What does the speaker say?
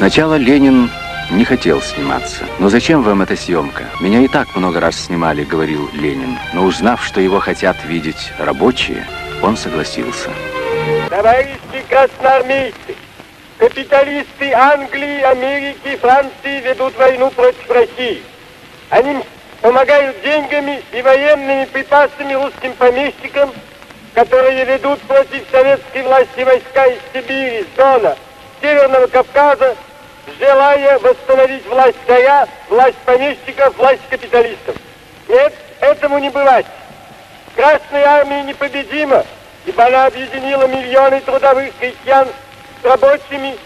Сначала Ленин не хотел сниматься. «Но зачем вам эта съемка? Меня и так много раз снимали», — говорил Ленин. Но узнав, что его хотят видеть рабочие, он согласился. Товарищи красноармейцы, капиталисты Англии, Америки, Франции ведут войну против России. Они помогают деньгами и военными припасами русским помещикам, которые ведут против советской власти войска из Сибири, Дона, Северного Кавказа, желая восстановить власть царя, власть помещиков, власть капиталистов. Нет, этому не бывать. Красная армия непобедима, ибо она объединила миллионы трудовых крестьян с рабочими